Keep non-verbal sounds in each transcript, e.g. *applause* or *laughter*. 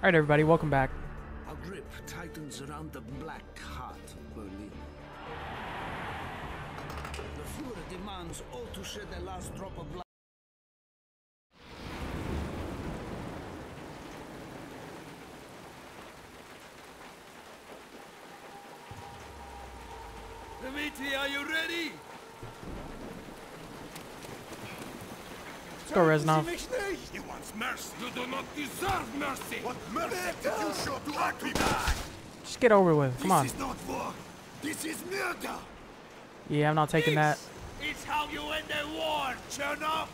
Alright, everybody, welcome back. Our grip tightens around the black heart of Berlin. The Fuhrer demands all to shed last drop of blood. Dimitri, are you ready? Let's go, Reznov. He wants mercy. You do not deserve mercy. What mercy did you show to our people? Just get over with. Come on. This is not war. This is murder. Yeah, I'm not taking that. It's how you end a war, Chernov.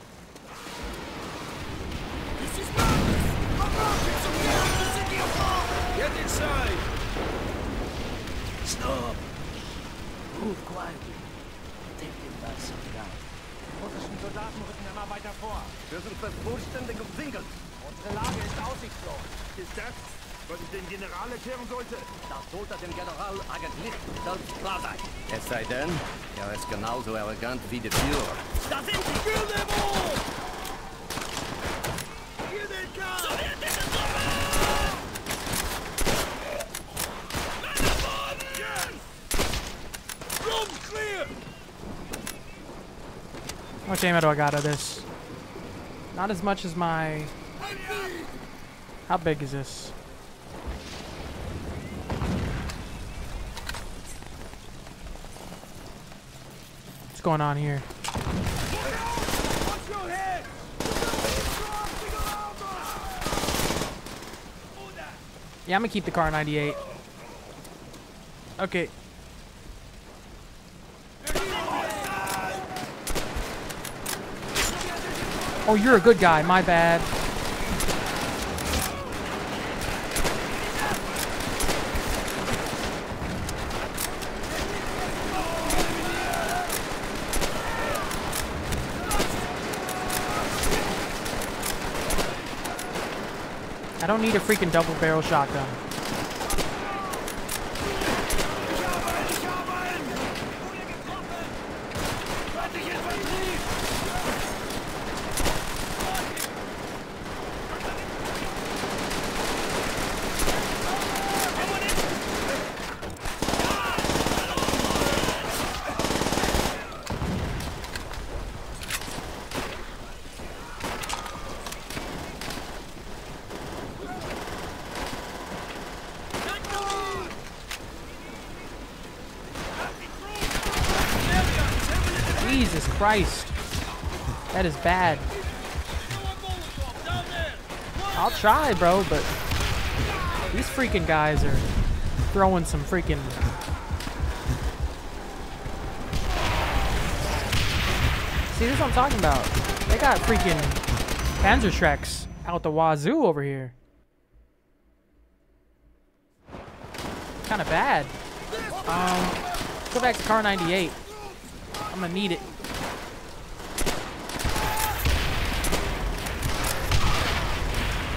This is madness. A rocket to get the city of war. Get inside. Stop! Move quietly. Take them by surprise. Russischen Soldaten rücken immer weiter vor. Wir sind fast vollständig umzingelt. Unsere Lage ist aussichtslos. Ist das, was ich dem General erklären sollte? Das sollte dem General eigentlich selbst klar sein. Es sei denn, er ist genauso arrogant wie der Führer. Da sind sie! Kill much ammo do I got of this? Not as much as my... How big is this? What's going on here? Yeah, I'm gonna keep the Kar98. Okay. Oh, you're a good guy. My bad. I don't need a freaking double barrel shotgun. Christ. That is bad. I'll try, bro, but these freaking guys are throwing some freaking. See, this is what I'm talking about. They got freaking Panzerschrecks out the wazoo over here. Kind of bad. Um, go back to Kar98. I'm gonna need it.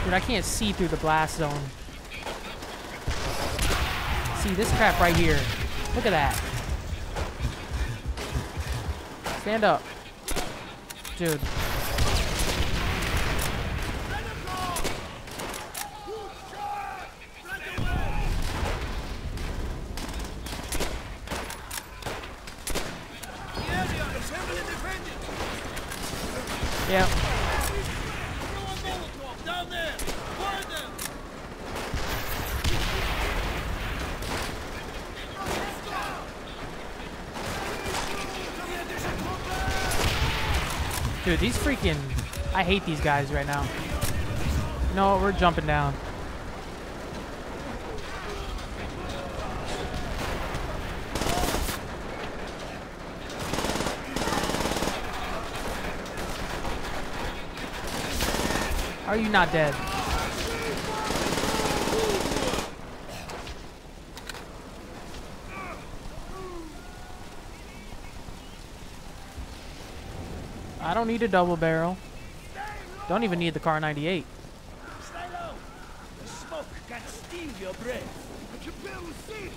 Dude, I can't see through the blast zone. See this crap right here. Look at that. Stand up. Dude. The area is heavily defended. Yeah. Throw a Molotov down there. Burn them. Dude, these freaking... I hate these guys right now. No, we're jumping down. Are you not dead? I don't need a double barrel. Don't even need the Kar98. Stay low. The smoke can steal your breath. I can barely see.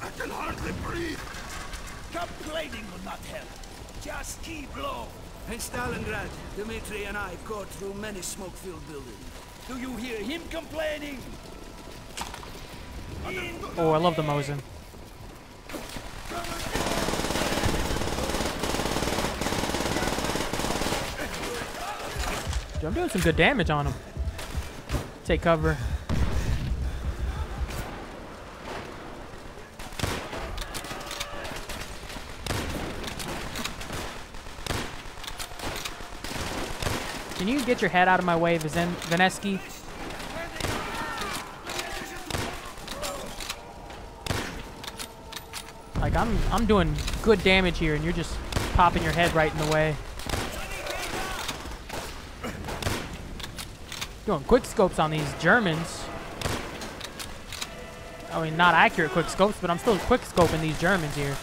I can hardly breathe. Complaining will not help. Just keep low. In Stalingrad, Dmitri and I go through many smoke-filled buildings. Do you hear him complaining? Oh, I love the Mosin. I'm doing some good damage on him. Take cover. Can you get your head out of my way, Vizen Vaneski? Like I'm I'm doing good damage here and you're just popping your head right in the way. Doing quick scopes on these Germans. I mean not accurate quick scopes, but I'm still quick scoping these Germans here.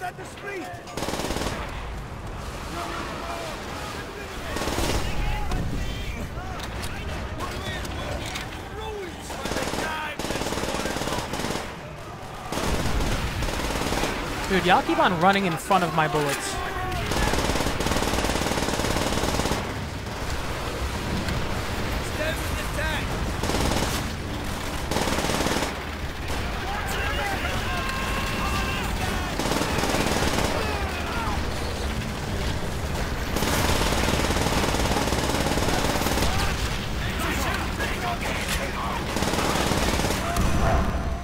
At the street. Dude, y'all keep on running in front of my bullets.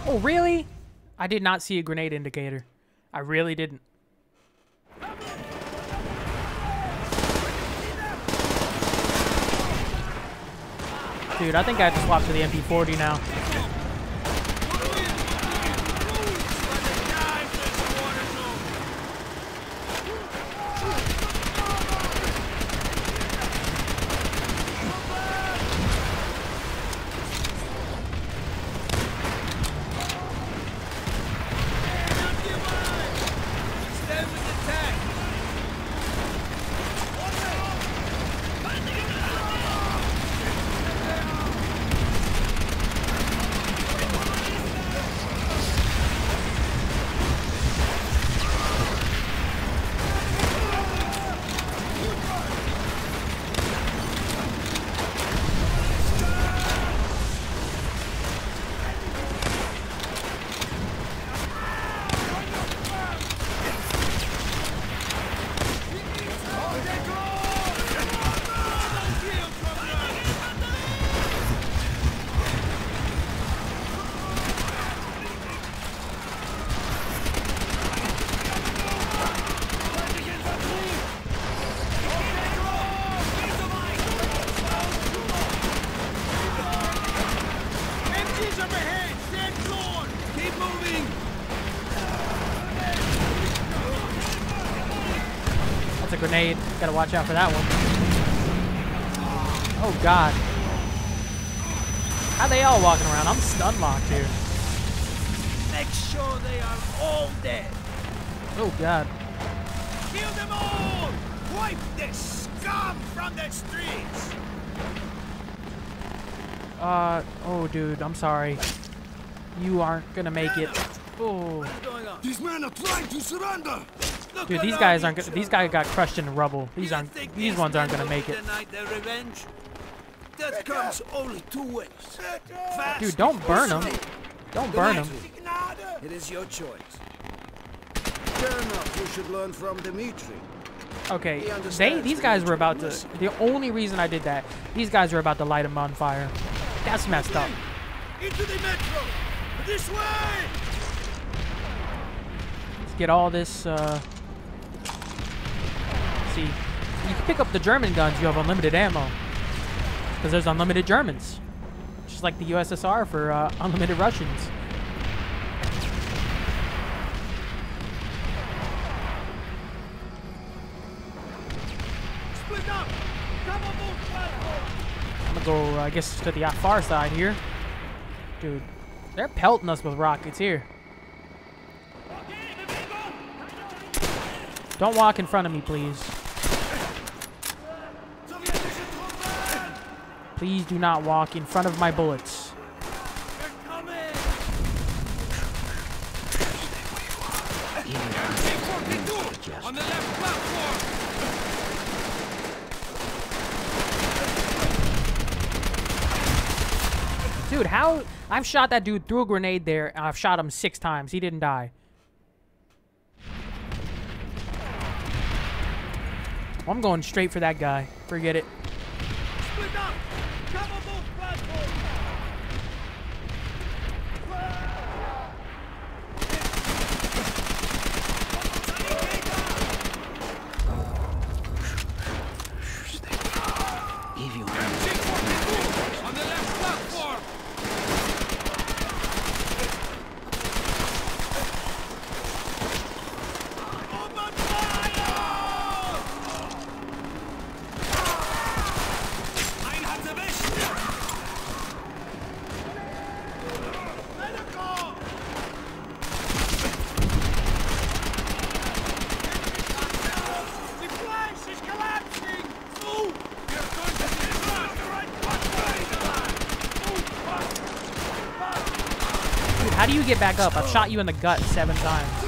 Oh, really? I did not see a grenade indicator. I really didn't. Dude, I think I have to swap to the MP40 now. Grenade. Gotta watch out for that one. Oh, God. How they all walking around? I'm stun locked here. Make sure they are all dead. Oh, God. Kill them all. Wipe this scum from the streets. Uh, oh, dude, I'm sorry. You aren't gonna make it. Oh, What's going on? These men are trying to surrender! Look dude, these guys aren't. Gonna, these guys got crushed in the rubble. These aren't. These ones aren't gonna make it. Deny their revenge. That comes only two ways. Fast Dude, don't burn them. Don't burn them. It is your choice. Fair enough, you should learn from Dimitri. Okay, He they. These guys were about to. The only reason I did that. These guys were about to light him on fire. That's messed up. Into the metro. This way. Let's get all this. Uh, see, you can pick up the German guns. You have unlimited ammo because there's unlimited Germans, just like the USSR for uh, unlimited Russians. Split up. Cover both platforms. I'm gonna go, uh, I guess, to the far side here. Dude, they're pelting us with rockets here. Don't walk in front of me, please. Please do not walk in front of my bullets. Dude, how? I've shot that dude through a grenade there, and I've shot him six times. He didn't die. I'm going straight for that guy. Forget it. Split up! Cover both platforms! Give you On the left platform! Open fire! Einen hat's erwischt! Medical! The flash is collapsing! Move! You're going to be the right Dude, how do you get back up? I've shot you in the gut seven times.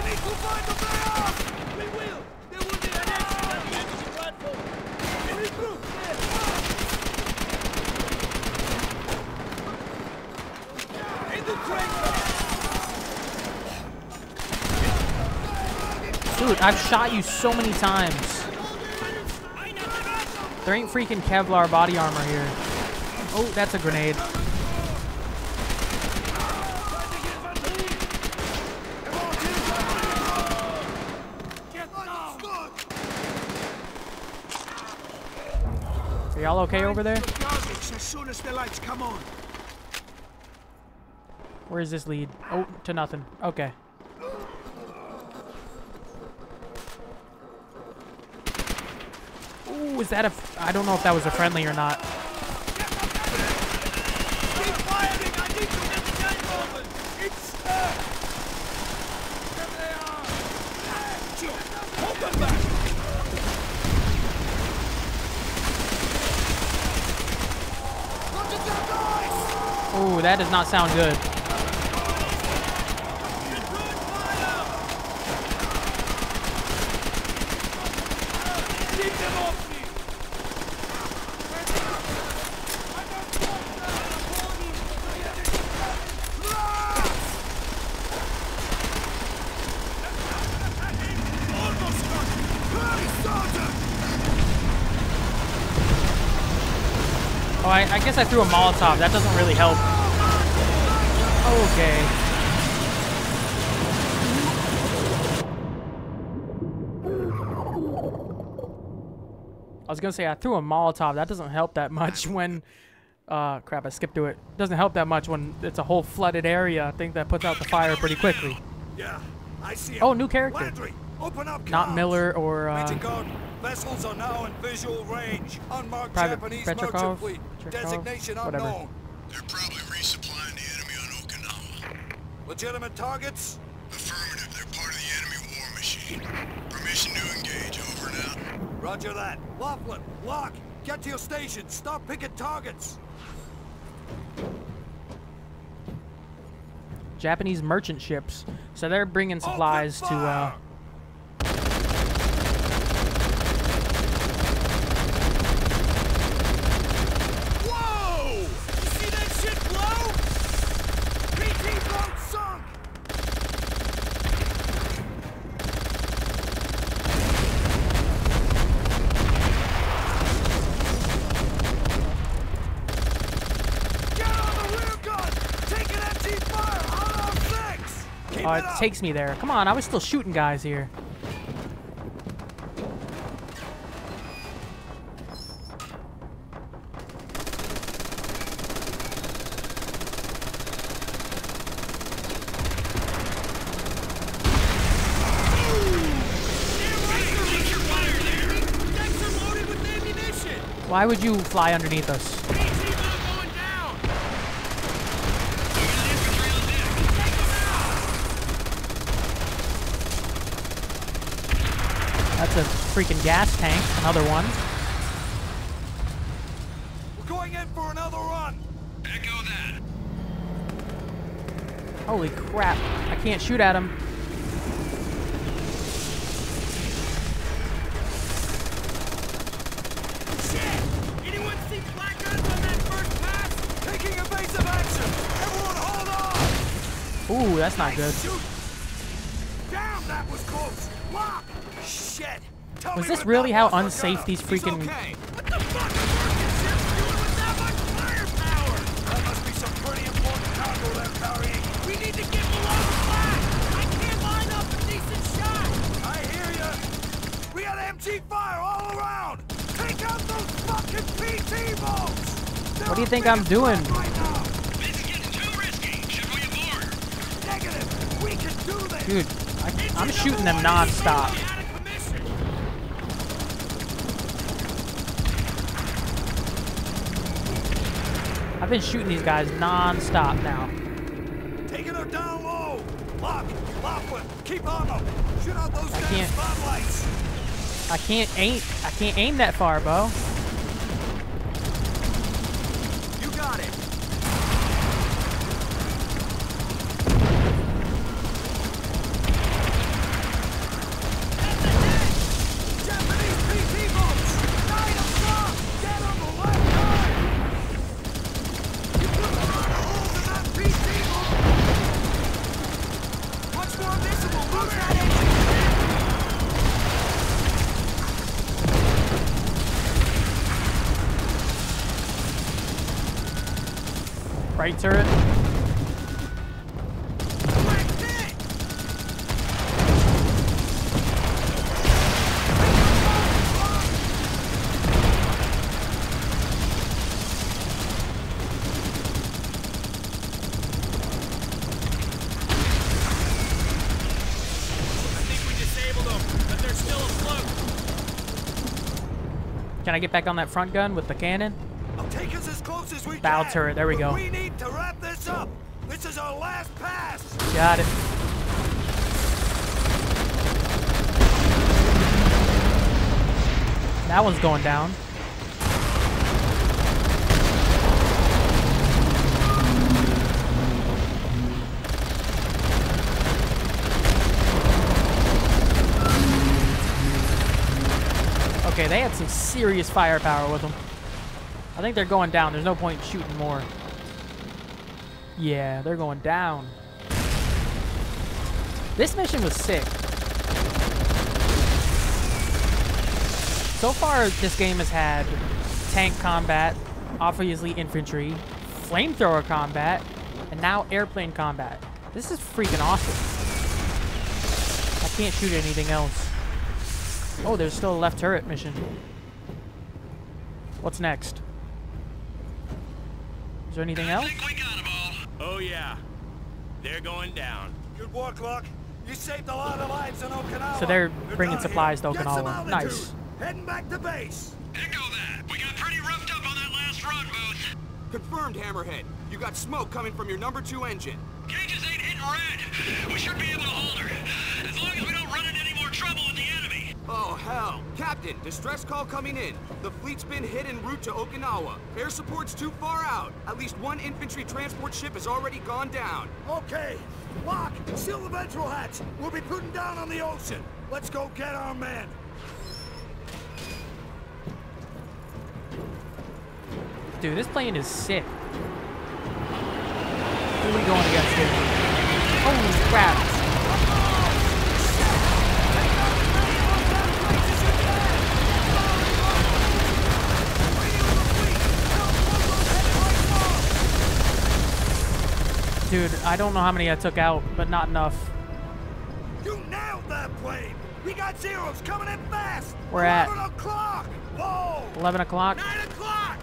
Dude, I've shot you so many times. There ain't freaking Kevlar body armor here. Oh, that's a grenade. Get down! Are y'all okay over there? As soon as the lights come on. Where is this lead? Oh, to nothing. Okay. Ooh, is that a... f- I don't know if that was a friendly or not. Keep firing! I need to get the gate open! It's stuck! There they are! Sure. Hold them back! Look at their guys! Ooh, that does not sound good. Oh, I, I guess I threw a Molotov. That doesn't really help. Okay. I was gonna say I threw a Molotov. That doesn't help that much *laughs* when. Uh, crap! I skipped to it. Doesn't help that much when it's a whole flooded area. I think that puts out the fire pretty quickly. Yeah, I see Oh, new character. Landry, open up Not. Miller or uh, Gordon, vessels are now in visual range. Unmarked Private Japanese Petrikov? merchant fleet. Petrikov? Designation Whatever. unknown. They're probably resupplying the enemy on Okinawa. Legitimate targets? Affirmative, they're part of the enemy war machine. Permission to engage, over and out. Roger that. Laughlin, Locke, get to your station. Stop picking targets. Japanese merchant ships. So they're bringing supplies to uh, Whoa! You see that shit blow? PT boat sunk! Get on the rear gun! Take an empty fire on our six! Keep Oh, it takes me there. Come on, I was still shooting guys here. Why would you fly underneath us? freaking gas tank. Another one. We're going in for another run. Echo that. Holy crap. I can't shoot at him. Ooh, that's not good. Damn, that was close! Locke! Shit! Tell Was this really how unsafe these freaking- okay. What the fuck is American ships doing with that much firepower? That must be some pretty important cargo they're carrying. We need to get below the flag! I can't line up a decent shot! I hear ya! We got MG fire all around! Take out those fucking PT boats! What do you think I'm doing? Right. This is getting too risky. Should we abort? Negative! We can do this! Dude, I, I'm shooting them non-stop. Out of commission! I've been shooting these guys non-stop now. Taking her down low! Lock! Lockwood! Keep on them! Shoot out those I can't- spotlights! I can't aim. I can't aim that far, Bo. You got it! Japanese PT boats! Nine o'clock! Get on the left side! You put a lot of holes in that PT boat! Much more visible! Lose that engine! Right turret. Whacked it! I think we disabled them, but they're still afloat. Can I get back on that front gun with the cannon? Close as we Bow can. turret, there we go. We need to wrap this up. This is our last pass. Got it. That one's going down. Okay, they had some serious firepower with them. I think they're going down. There's no point in shooting more. Yeah, they're going down. This mission was sick. So far, this game has had tank combat, obviously infantry, flamethrower combat, and now airplane combat. This is freaking awesome. I can't shoot anything else. Oh, there's still a left turret mission. What's next? Is there anything else? think we got 'em all. Oh yeah, they're going down. Good work, Locke. You saved a lot of lives in Okinawa. So they're You're bringing supplies here. to Okinawa. Nice. Heading back to base. Echo that. We got pretty roughed up on that last run, Booth. Confirmed, Hammerhead. You got smoke coming from your number two engine. Cages ain't hitting red. We should be able to hold her. Oh, hell. Captain, distress call coming in. The fleet's been hit en route to Okinawa. Air support's too far out. At least one infantry transport ship has already gone down. Okay, Locke, seal the ventral hatch. We'll be putting down on the ocean. Let's go get our men. Dude, this plane is sick. Who are we going against here? Holy crap. Dude, I don't know how many I took out, but not enough. You nailed that plane. We got zeros coming in fast. We're at- 11 o'clock. Whoa. 11 o'clock. 9 o'clock.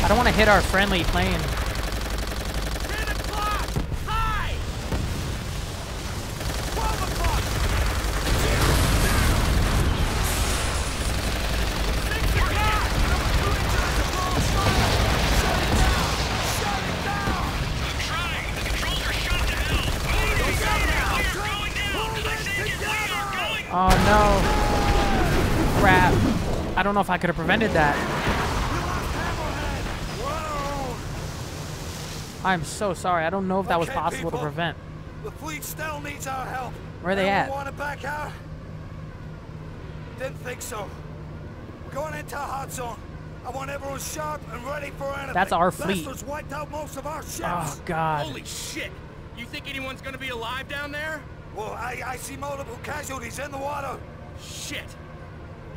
I don't want to hit our friendly plane. Don't know if I could have prevented that. We lost Hammerhead. We're on our own. I'm so sorry. I don't know if that was Okay, possible to prevent. The fleet still needs our help. Where are they Ever at? Want to back out? Didn't think so. We're going into a hot zone. I want everyone sharp and ready for anything. That's our fleet. Bastards wiped out most of our ships. Oh God. Holy shit! You think anyone's gonna be alive down there? Well, I, I see multiple casualties in the water. Shit!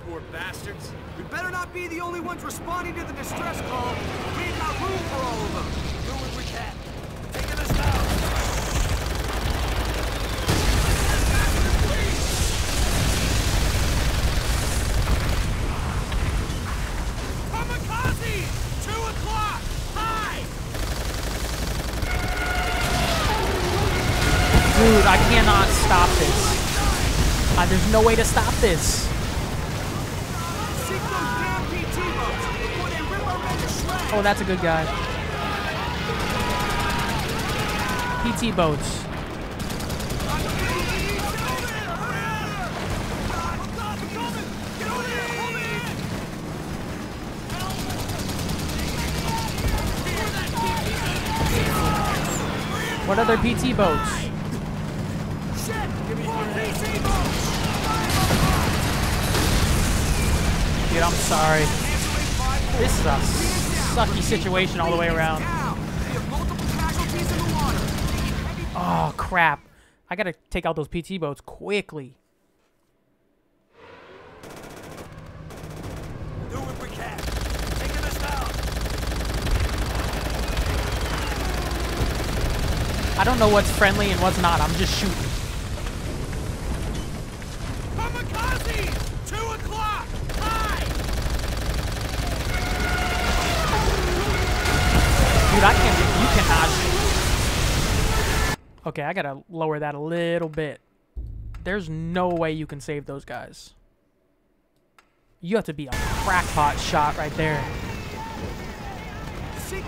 Poor bastards. We better not be the only ones responding to the distress call. We ain't got room for all of them. Do what we can. Taking us down. Kamikaze! Two o'clock! Hi! Dude, I cannot stop this. Uh, there's no way to stop this. Oh, that's a good guy. PT boats. What other PT boats? Shit, boats. Dude, I'm sorry. This is a sucky situation all the way around. Down. We have multiple casualties in the water. Heavy Oh, crap. I gotta take out those PT boats quickly. Do what we can. Taking us down. I don't know what's friendly and what's not. I'm just shooting. Kamikaze! Two o'clock! Hi! Dude, I can't. You cannot. Okay, I gotta lower that a little bit. There's no way you can save those guys. You have to be a crackpot shot right there. Take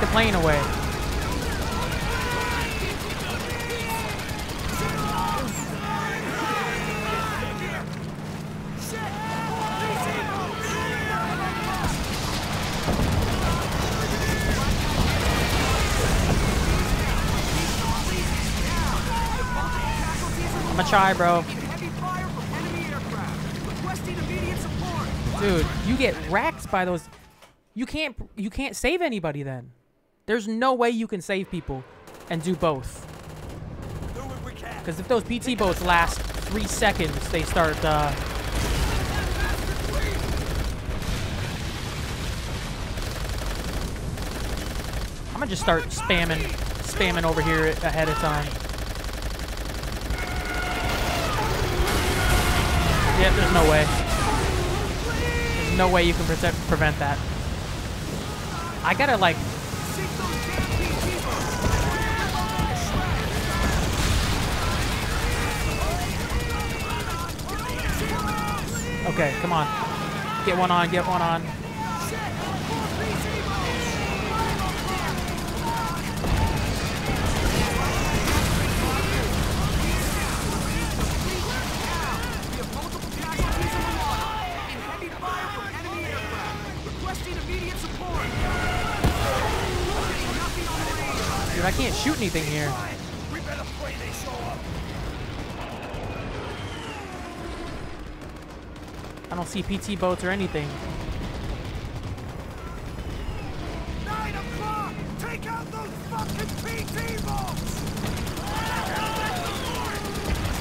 the plane away. I'm gonna try, bro. Dude, you get wrecked by those. You can't. You can't save anybody then. There's no way you can save people and do both. Because if those PT boats last three seconds, they start. Uh, I'm gonna just start spamming, spamming over here ahead of time. Yeah, there's no way. There's no way you can protect, prevent that. I gotta like. Okay, come on. Get one on, get one on. We have multiple casualties in the water. In heavy fire from enemy aircraft. Requesting immediate support. Getting nothing on the radar. Dude, I can't shoot anything here. I don't see PT boats or anything. Nine o'clock! Take out those fucking PT boats!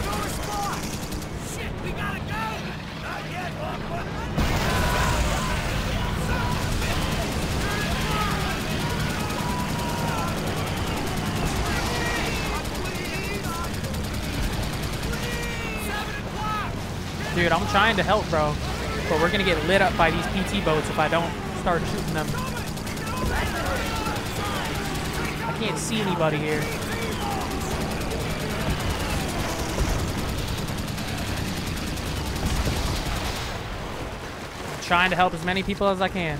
No response! Shit, we gotta go! Not yet, Lockwood. Dude, I'm trying to help, bro. But we're gonna get lit up by these PT boats if I don't start shooting them. I can't see anybody here. I'm trying to help as many people as I can.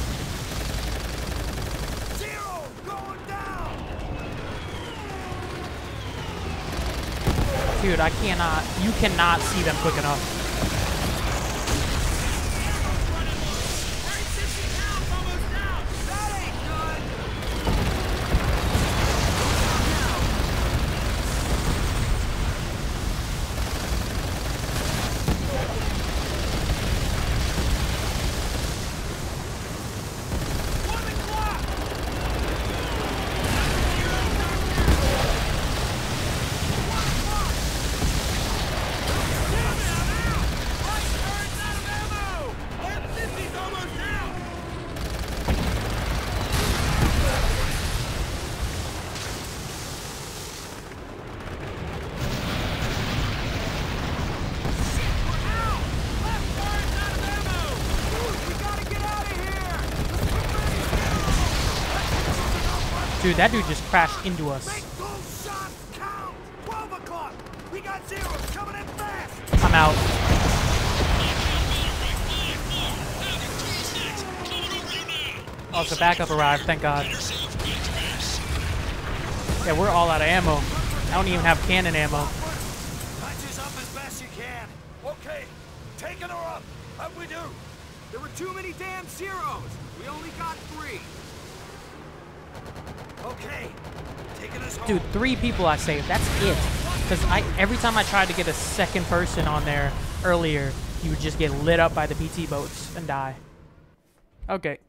Dude, I cannot. You cannot see them quick enough. Right 60 pounds almost down. That ain't good! One o'clock. Damn it, I'm out. Right turn's out of ammo. Left 50's almost down. Shit, we're out. Left turn's out of ammo. We gotta get out of here! Dude, that dude just crashed into us. Make those shots count! 12 o'clock! We got zeros coming in fast! I'm out. Oh, the backup arrived, thank God. Yeah, we're all out of ammo. I don't even have cannon ammo. Up as best you can. Okay, taking her up. How'd we do? There were too many damn zeros. We only got three. Okay, taking us home. Dude, three people I saved. That's it. Because I every time I tried to get a second person on there earlier, you would just get lit up by the PT boats and die. Okay.